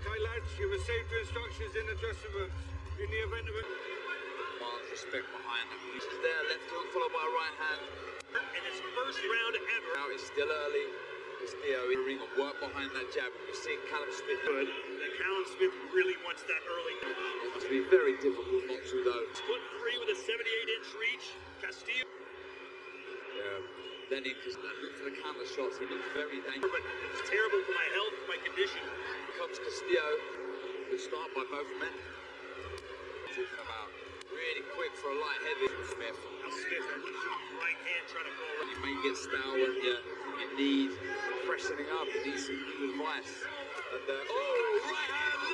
Okay, lads, you received your instructions in the dressing rooms. In the event of a... Command respect behind him. He's there, left hook followed by a right hand. In his first round ever. Now it's still early. It's Theo in the ring and work behind that jab. We've seen Callum Smith. Good. And Callum Smith really wants that early. It must be very difficult not to though. Split three with a 78-inch reach. Castillo. Yeah. Then he just look for the counter shots. He looks very dangerous. But it's terrible comes Castillo. Good start by both men. Talking about really quick for a light heavy Smith. Now Smith, right hand trying to go. You may get stale when you, you need freshening up. You need some good advice. And uh, oh, right hand,